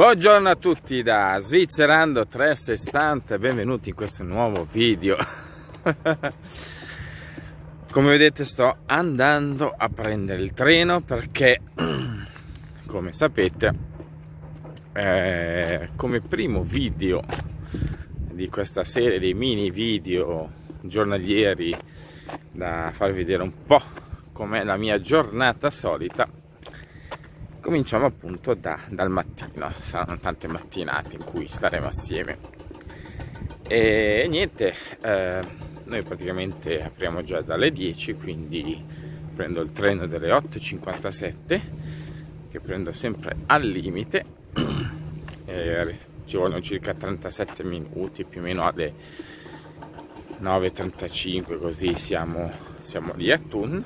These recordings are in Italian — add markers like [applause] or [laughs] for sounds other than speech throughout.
Buongiorno a tutti da Svizzerando 360 e benvenuti in questo nuovo video. [laughs] Come vedete sto andando a prendere il treno perché, [clears throat] come sapete, eh, come primo video di questa serie dei mini video giornalieri da farvi vedere un po' com'è la mia giornata solita cominciamo appunto da, dal mattino. Saranno tante mattinate in cui staremo assieme. E niente eh, noi praticamente apriamo già dalle 10 quindi prendo il treno delle 8.57 che prendo sempre al limite. [clears throat] E ci vogliono circa 37 minuti più o meno alle 9.35 così siamo, siamo lì a Thun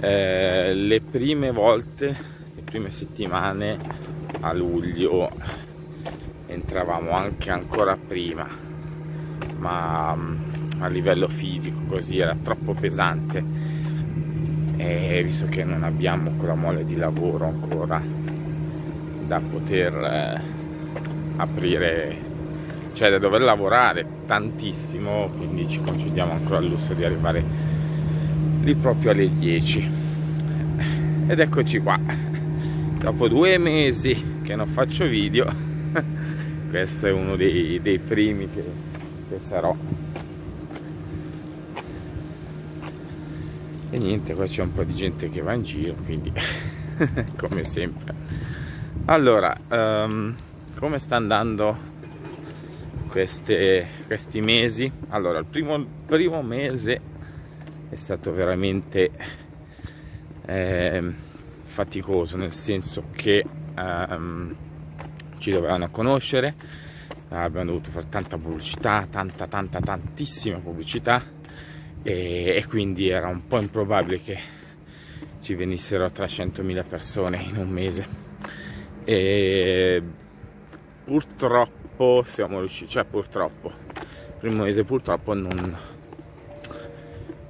eh, le prime volte, le prime settimane a luglio entravamo anche ancora prima, ma mm, a livello fisico così era troppo pesante. E visto che non abbiamo quella mole di lavoro ancora da poter eh, aprire cioè da dover lavorare tantissimo quindi ci concediamo ancora il lusso di arrivare lì proprio alle 10 ed eccoci qua. Dopo due mesi che non faccio video [laughs] questo è uno dei, dei primi che, che sarò. E niente qua c'è un po' di gente che va in giro quindi [laughs] come sempre. Allora um, come sta andando queste, questi mesi? Allora il primo, primo mese è stato veramente eh, faticoso nel senso che ehm, ci dovevano conoscere abbiamo dovuto fare tanta pubblicità tanta tanta tantissima pubblicità e, e quindi era un po' improbabile che ci venissero 300.000 persone in un mese. E purtroppo siamo riusciti cioè purtroppo il primo mese purtroppo non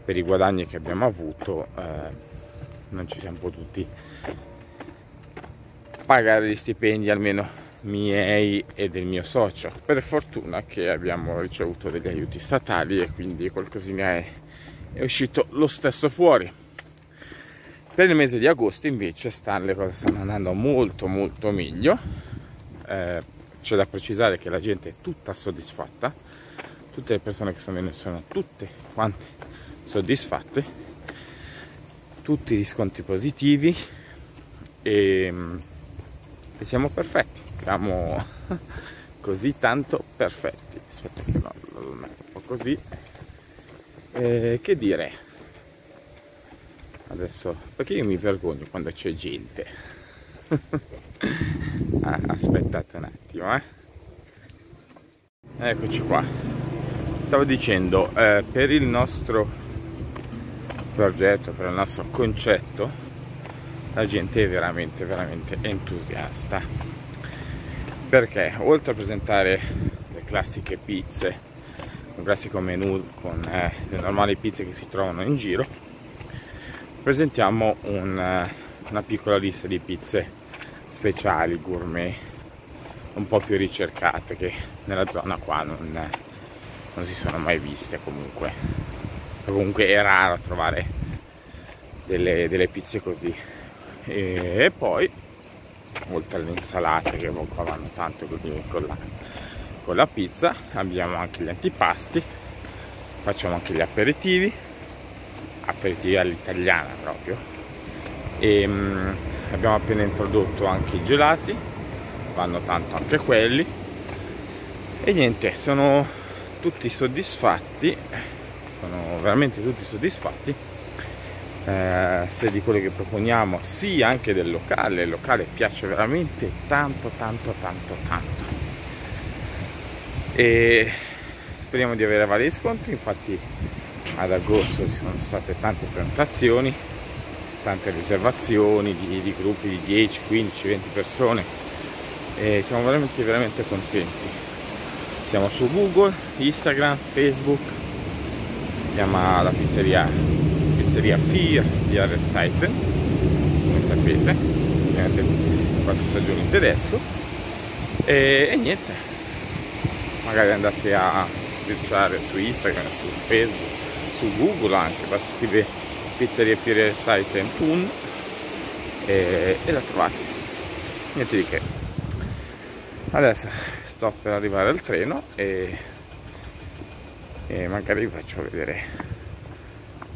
per i guadagni che abbiamo avuto eh, non ci siamo potuti pagare gli stipendi almeno miei e del mio socio. Per fortuna che abbiamo ricevuto degli aiuti statali e quindi qualcosina è, è uscito lo stesso fuori. Per il mese di agosto invece stanno, le cose stanno andando molto molto meglio. Eh, c'è da precisare che la gente è tutta soddisfatta. Tutte le persone che sono venute sono tutte quante soddisfatte tutti i riscontri positivi e, e siamo perfetti siamo [laughs] così tanto perfetti. Aspetta che no, lo metto un po' così. Eh, che dire? Adesso perché io mi vergogno quando c'è gente? [laughs] Ah, aspettate un attimo eh. Eccoci qua. Stavo dicendo eh, per il nostro progetto, per il nostro concetto, la gente è veramente, veramente entusiasta. Perché oltre a presentare le classiche pizze, un classico menù con eh, le normali pizze che si trovano in giro, presentiamo un, eh, una piccola lista di pizze speciali, gourmet, un po' più ricercate che nella zona qua non, non si sono mai viste comunque comunque è raro trovare delle, delle pizze così. E, e, poi oltre alle insalate che qua vanno tanto con la, con la pizza abbiamo anche gli antipasti facciamo anche gli aperitivi aperitivi all'italiana proprio. E mh, mm, abbiamo appena introdotto anche i gelati vanno tanto anche quelli. E niente sono tutti soddisfatti sono veramente tutti soddisfatti. Eh, sia di quello che proponiamo sia anche del locale il locale piace veramente tanto tanto tanto tanto. E speriamo di avere vari scontri infatti ad agosto ci sono state tante prenotazioni tante riservazioni di, di gruppi di 10 15 20 persone e siamo veramente veramente contenti. Siamo su google instagram facebook chiama la pizzeria pizzeria Fir di Arrestaiten come sapete quattro stagioni in tedesco. E, e niente. Magari andate a cercare su Instagram su Facebook su Google anche basta scrivere pizzeria Fiere Site Thun e, e la trovate. Niente di che. Adesso sto per arrivare al treno e, e magari vi faccio vedere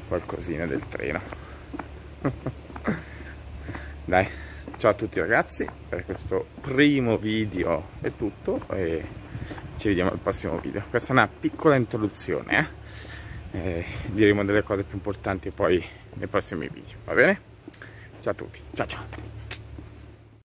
qualcosina del treno. [laughs] Dai ciao a tutti ragazzi per questo primo video è tutto e ci vediamo al prossimo video. Questa è una piccola introduzione eh? Eh, diremo delle cose più importanti poi nei prossimi video va bene? Ciao a tutti ciao ciao